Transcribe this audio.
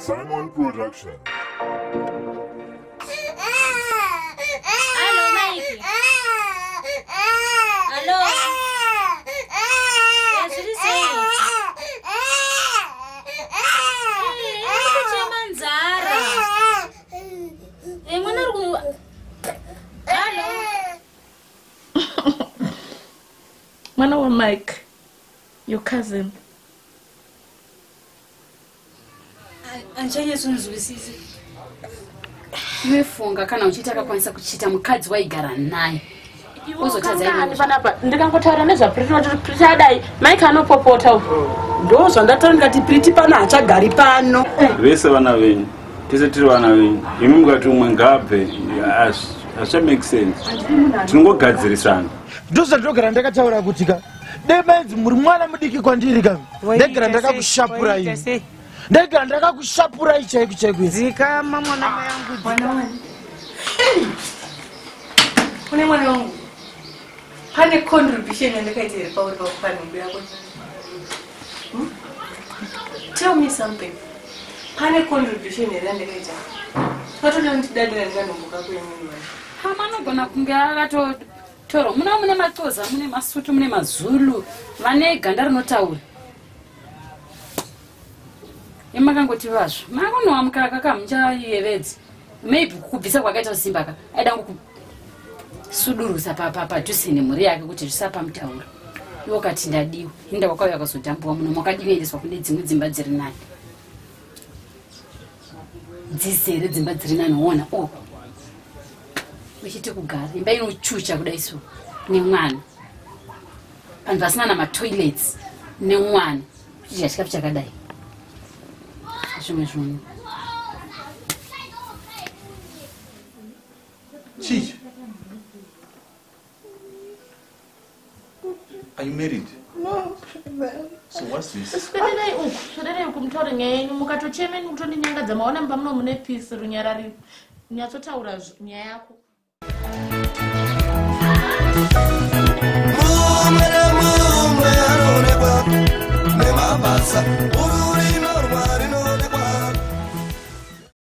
Simon Production. Hello, Mike. Hello. Yes, it is Hey, look at your man, Zara. Hey, mwana rugu. Hello. Mwana wa Mike, your cousin. Andichanyatsunzwisisi. iwe funga kana uchiita akakwanisa kuchita mukadzi waigara naye? Uzotadza imwe. panapa? Ndikangotaura nezvapriti noti priti adai mike anopopota ndo zvandataura ndikati priti pano hachagari pano. Vese vana venyu. Tese tiri vana venyu. Imi mukati umwe ngabve. Hazvichamake sense. Tinongogadzirisana. Ndozvandinogara ndakataura kuti ka demenzi muri mwana mudiki kwandiri kam ndagara ndakakushapurai ndagara ndakakushapurai chaiko chaiko dzikama mwana mayangu kune mwana wangu. Pane contribution yandakaita here pauri pakupanhumbu yako? Hmm? tell me something. Pane contribution here yandakaita? Patoda ndidadira ndinganhumbu kako yemweni vanhu hama anogona kunge akatotorwa muna mune matsoza mune masutu mune mazulu. Vane ganda rinotaura emakangoti vazvo. Makonowa mukaka ka muchayevedzi maybe kubvisa kwakaita simba ka aida ngokusudurusa padhuze nemhuri yake kuti zvisapamutaura iwo kati ndadiwa. Inda kwakauya akazodhambuwa muno makadivereswa kune dzimwe dzimba dziri nani. Dzizere dzimba dziri nani ona o uchiti kugara. Imba inochucha kudai so. Nemwana. Vanhu vasina namatoilets nemwana. Uchidya chikafu chakadai Mischung. Cheat. Are you married? No, I'm married. So what's this? Swederei uku, swederei uku mutaure nyaya yenyu mukatochemeni mutondinyanga maona pamuno mune pisi runyarariro. Nyatsotaura nyaya yako. Mumwe nemumwe anoonekwa nemabasa. Uri